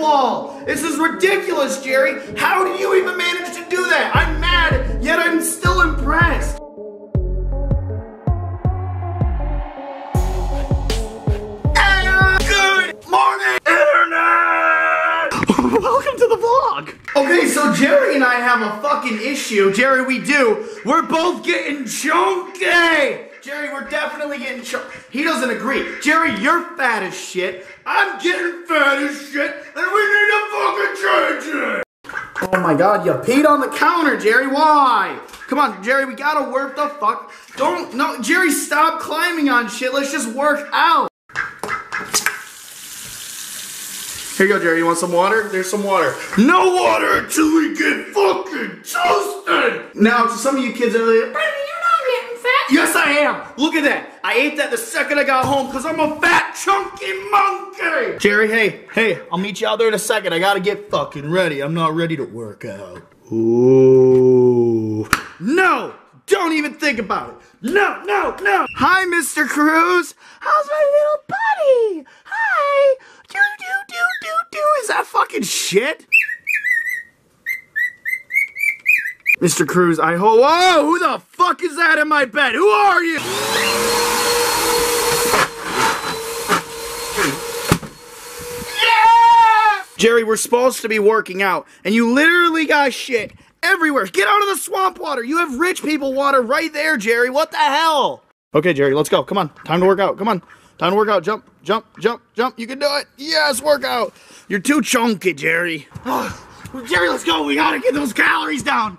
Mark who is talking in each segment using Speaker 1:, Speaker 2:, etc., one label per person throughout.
Speaker 1: wall. This is ridiculous, Jerry. How did you even manage to do that? I'm mad, yet I'm still impressed. And Good morning, Internet! Welcome to the vlog. Okay, so Jerry and I have a fucking issue. Jerry, we do. We're both getting chunky. Jerry, we're definitely getting chunky. He doesn't agree. Jerry, you're fat as shit. I'm getting fat as shit, and we need to fucking change it. Oh my god, you peed on the counter, Jerry. Why? Come on, Jerry, we gotta work the fuck. Don't, no, Jerry, stop climbing on shit. Let's just work out. Here you go, Jerry. You want some water? There's some water. No water until we get fucking toasted! Now, to some of you kids are like, Brendan, you're not getting fat. Yes, I am. Look at that. I ate that the second I got home because I'm a fat, chunky monkey. Jerry, hey, hey, I'll meet you out there in a second. I gotta get fucking ready. I'm not ready to work out. Ooh. No! Don't even think about it. No, no, no. Hi, Mr. Cruz. How's my little buddy? Hi. Do, do, do, do, do. Is that fucking shit? Mr. Cruz, I hope. Whoa, who the fuck is that in my bed? Who are you? Yeah! Jerry, we're supposed to be working out, and you literally got shit everywhere. Get out of the swamp water. You have rich people water right there, Jerry. What the hell? Okay, Jerry, let's go. Come on. Time to work out. Come on. Time to work out. Jump, jump, jump, jump. You can do it. Yes, work out. You're too chunky, Jerry. Jerry, let's go. We gotta get those calories down.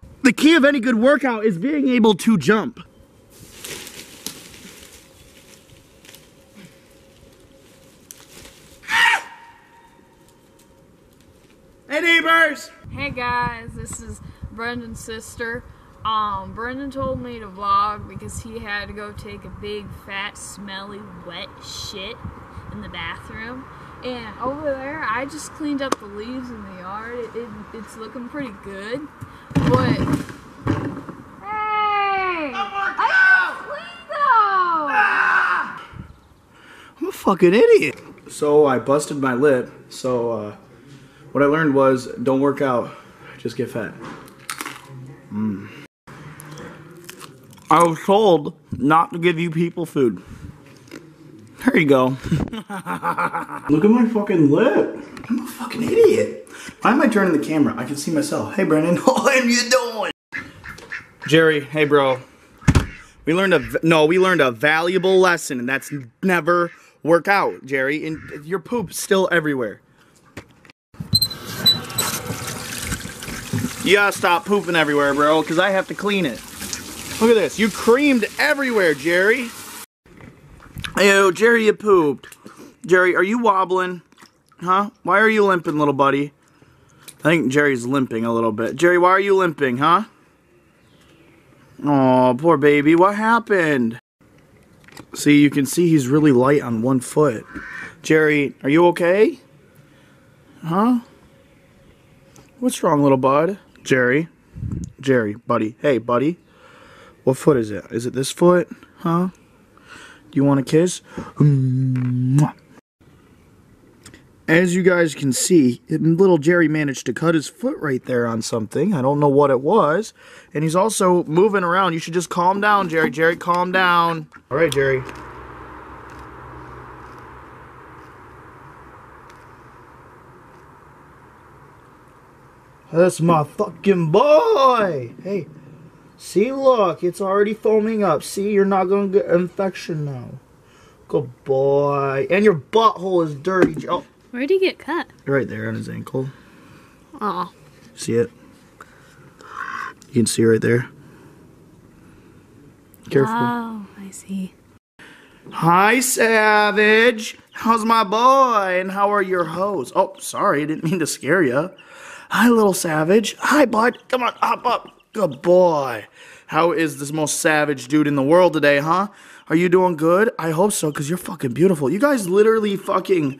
Speaker 1: The key of any good workout is being able to jump. Hey neighbors!
Speaker 2: Hey guys, this is Brendan's sister. Um, Brendan told me to vlog because he had to go take a big, fat, smelly, wet shit in the bathroom. And over there, I just cleaned up the leaves in the yard. It, it, it's looking pretty good. But, hey! I cleaned though!
Speaker 1: I'm a fucking idiot. So I busted my lip. So uh, what I learned was don't work out, just get fat. Mm. I was told not to give you people food. There you go. Look at my fucking lip. I'm a fucking idiot. Why am I turning the camera? I can see myself. Hey, Brennan. How are you doing? Jerry, hey, bro. We learned a no. We learned a valuable lesson, and that's never work out, Jerry. And your poop's still everywhere. You gotta stop pooping everywhere, bro, because I have to clean it. Look at this. You creamed everywhere, Jerry. Yo, Jerry, you pooped. Jerry, are you wobbling? Huh? Why are you limping, little buddy? I think Jerry's limping a little bit. Jerry, why are you limping, huh? Oh, poor baby. What happened? See, you can see he's really light on one foot. Jerry, are you okay? Huh? What's wrong, little bud? Jerry? Jerry, buddy. Hey, buddy. What foot is it? Is it this foot? Huh? Do you want a kiss? Hmm. As you guys can see, little Jerry managed to cut his foot right there on something. I don't know what it was. And he's also moving around. You should just calm down, Jerry. Jerry, calm down. All right, Jerry. That's my fucking boy. Hey, see, look, it's already foaming up. See, you're not going to get infection now. Good boy. And your butthole is dirty. Oh,
Speaker 2: Where'd he get cut?
Speaker 1: right there on his ankle.
Speaker 2: Oh.
Speaker 1: See it? You can see right there. Careful.
Speaker 2: Oh, I see.
Speaker 1: Hi, Savage. How's my boy? And how are your hoes? Oh, sorry, I didn't mean to scare you. Hi, little Savage. Hi, bud. Come on, hop up. Good boy. How is this most savage dude in the world today, huh? Are you doing good? I hope so, because you're fucking beautiful. You guys literally fucking.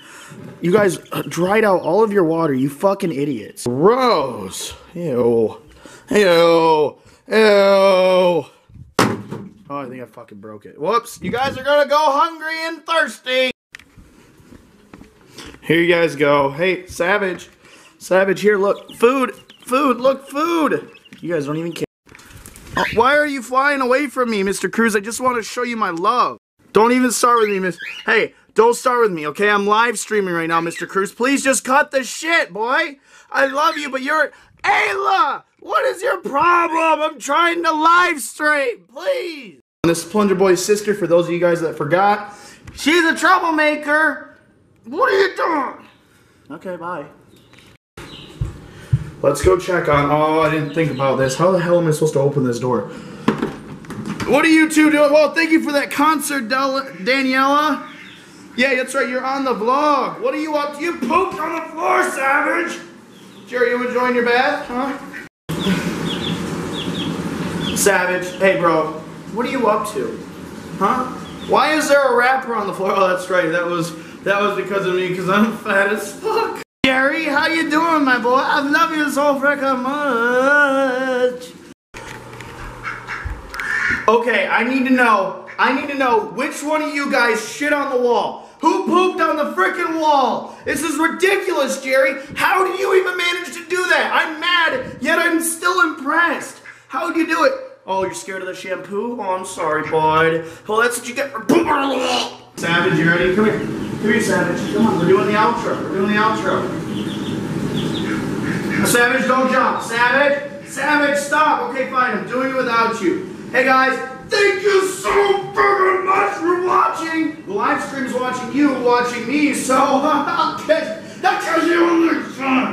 Speaker 1: You guys uh, dried out all of your water, you fucking idiots. Rose. Ew. Ew. Ew. Oh, I think I fucking broke it. Whoops. You guys are gonna go hungry and thirsty. Here you guys go. Hey, Savage. Savage, here, look. Food. Food. Look, food. You guys don't even care. Oh, why are you flying away from me, Mr. Cruz? I just want to show you my love. Don't even start with me, Miss. Hey, don't start with me, okay? I'm live streaming right now, Mr. Cruz. Please just cut the shit, boy. I love you, but you're... Ayla! What is your problem? I'm trying to live stream, please. This is Plunger Boy's sister, for those of you guys that forgot, she's a troublemaker. What are you doing? Okay, bye. Let's go check on. Oh, I didn't think about this. How the hell am I supposed to open this door? What are you two doing? Well, thank you for that concert, Del Daniela. Yeah, that's right. You're on the vlog. What are you up to? You pooped on the floor, savage. Jerry, you enjoying your bath? Huh? Savage. Hey, bro. What are you up to? Huh? Why is there a wrapper on the floor? Oh, that's right. That was that was because of me, because I'm fat as fuck. Jerry, how you doing, my boy? I love you so freaking much. Okay, I need to know. I need to know which one of you guys shit on the wall. Who pooped on the freaking wall? This is ridiculous, Jerry. How do you even manage to do that? I'm mad, yet I'm still impressed. How would you do it? Oh, you're scared of the shampoo? Oh, I'm sorry, bud. Well, that's what you get for pooping on the wall. Savage, you ready? Come here. Come here, Savage. Come on, we're doing the outro. We're doing the outro. Savage, don't jump. Savage, Savage, stop. Okay, fine. I'm doing it without you. Hey, guys, thank you so very much for watching. The live stream is watching you, watching me, so I'll catch, I'll you next time.